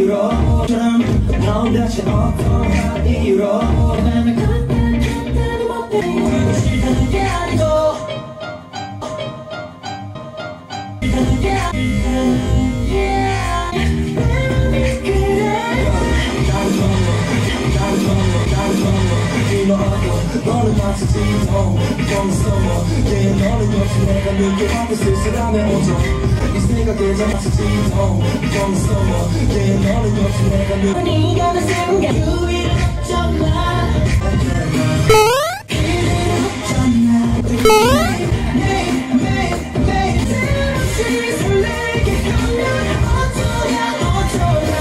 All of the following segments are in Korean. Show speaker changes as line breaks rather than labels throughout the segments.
유로처럼 넌 대체 어떤 이유로 나는 그딴 못해 싫다는 게 아니고 싫다는 게 아니고 Yeah 바람이 그래 너는 마치 찜통 뻥쏘머 yeah 너는 역시 내가 느껴봤던 쓸쓸함의 오점 이 생각에 저 마치 찜통 뻥쏘머 yeah 너는 역시 내가 느껴
네가 내 생각 유위를 줬잖아 그대로 줬잖아 매일 매일 매일 새롭지 설레게 하면 어쩌냐 어쩌냐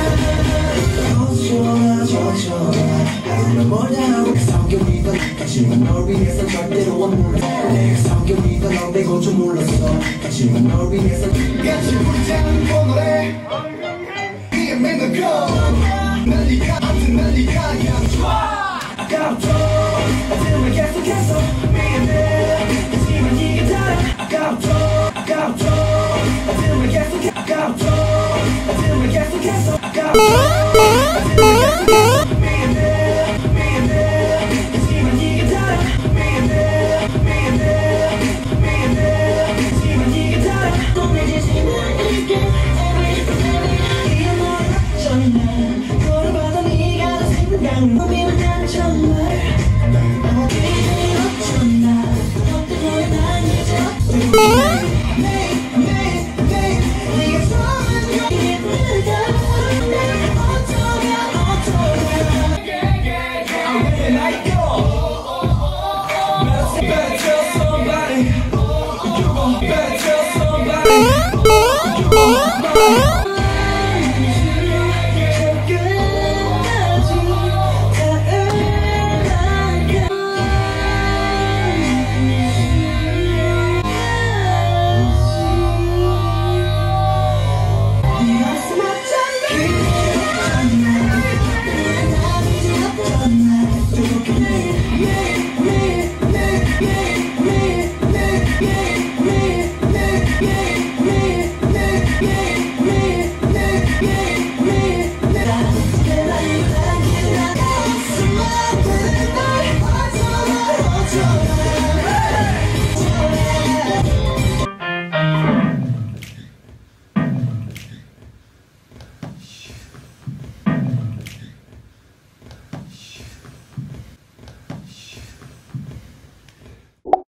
어쩌나 저쩌나 하루는 뭐냐고 그 성격이 더 하지만 널 위해서 절대로 안 몰라 내 되고 좀 몰랐어. 하지만 널 위해서 같이 부르자는 노래. 이게 맨날 거 난리가 아무튼 난리가 그냥 좋아. 아까부터 아침을 계속해서 미안해. 하지만 이게 다야 아까부터 아까부터. 아침을 계속해 아까부터. 아침을 계속해서 아까부터 Thank you.